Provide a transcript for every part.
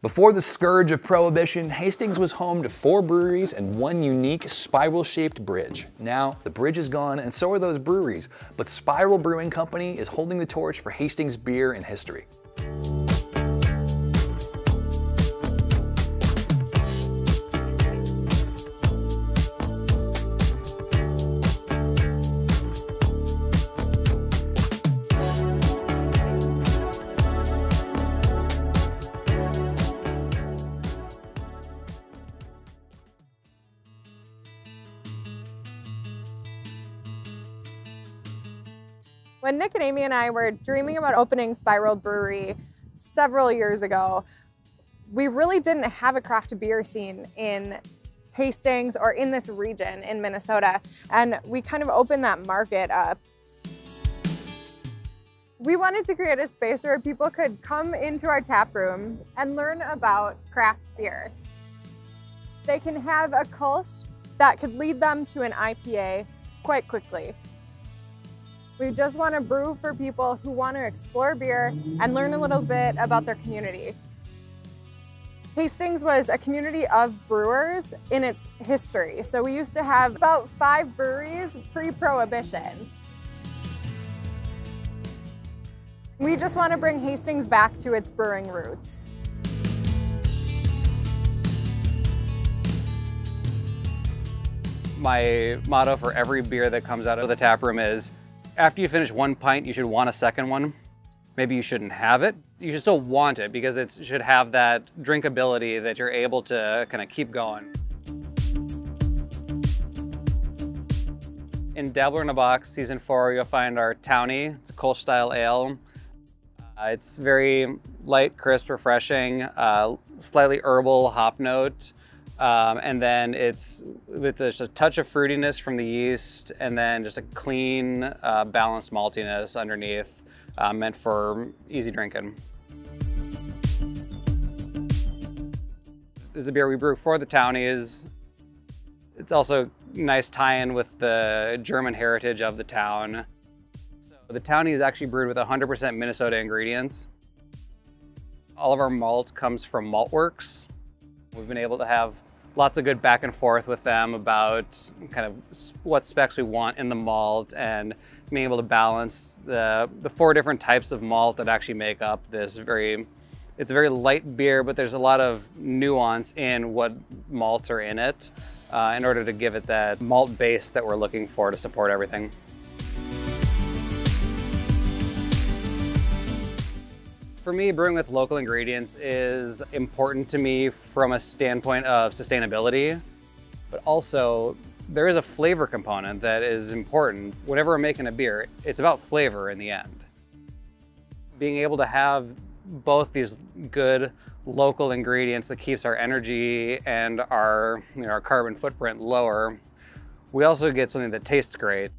Before the scourge of Prohibition, Hastings was home to four breweries and one unique spiral-shaped bridge. Now, the bridge is gone and so are those breweries, but Spiral Brewing Company is holding the torch for Hastings beer and history. When Nick and Amy and I were dreaming about opening Spiral Brewery several years ago, we really didn't have a craft beer scene in Hastings or in this region in Minnesota. And we kind of opened that market up. We wanted to create a space where people could come into our tap room and learn about craft beer. They can have a Kolsch that could lead them to an IPA quite quickly. We just want to brew for people who want to explore beer and learn a little bit about their community. Hastings was a community of brewers in its history. So we used to have about five breweries pre-prohibition. We just want to bring Hastings back to its brewing roots. My motto for every beer that comes out of the tap room is after you finish one pint, you should want a second one. Maybe you shouldn't have it. You should still want it because it should have that drinkability that you're able to kind of keep going. In Dabbler in a Box, season four, you'll find our Townie. It's a Kolsch style ale. Uh, it's very light, crisp, refreshing, uh, slightly herbal hop note. Um, and then it's with just a touch of fruitiness from the yeast and then just a clean, uh, balanced maltiness underneath, uh, meant for easy drinking. This is a beer we brew for the townies. It's also nice tie-in with the German heritage of the town. The townie is actually brewed with 100% Minnesota ingredients. All of our malt comes from Maltwerks. We've been able to have lots of good back and forth with them about kind of what specs we want in the malt and being able to balance the, the four different types of malt that actually make up this very, it's a very light beer, but there's a lot of nuance in what malts are in it uh, in order to give it that malt base that we're looking for to support everything. For me, brewing with local ingredients is important to me from a standpoint of sustainability, but also there is a flavor component that is important. Whenever we're making a beer, it's about flavor in the end. Being able to have both these good local ingredients that keeps our energy and our, you know, our carbon footprint lower, we also get something that tastes great.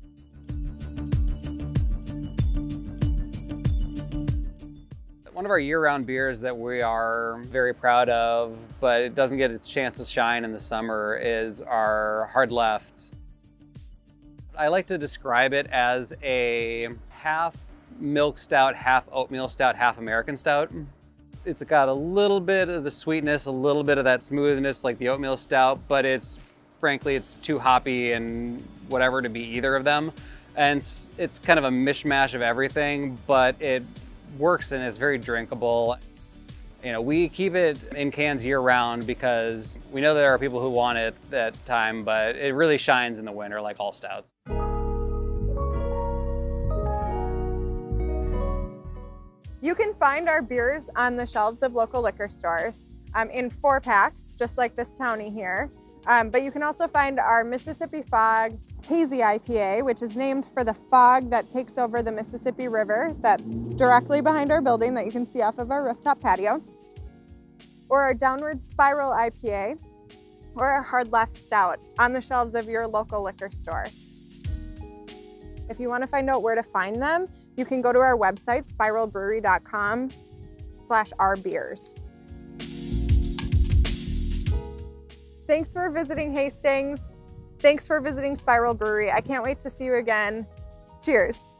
One of our year-round beers that we are very proud of, but it doesn't get its chance to shine in the summer, is our Hard Left. I like to describe it as a half milk stout, half oatmeal stout, half American stout. It's got a little bit of the sweetness, a little bit of that smoothness like the oatmeal stout, but it's frankly, it's too hoppy and whatever to be either of them. And it's kind of a mishmash of everything, but it works and it's very drinkable. You know, we keep it in cans year round because we know there are people who want it that time, but it really shines in the winter like all stouts. You can find our beers on the shelves of local liquor stores um, in four packs, just like this townie here. Um, but you can also find our Mississippi Fog Hazy IPA, which is named for the fog that takes over the Mississippi River that's directly behind our building that you can see off of our rooftop patio, or our Downward Spiral IPA, or our Hard Left Stout on the shelves of your local liquor store. If you want to find out where to find them, you can go to our website, spiralbrewery.com slash our beers. Thanks for visiting Hastings. Thanks for visiting Spiral Brewery. I can't wait to see you again. Cheers.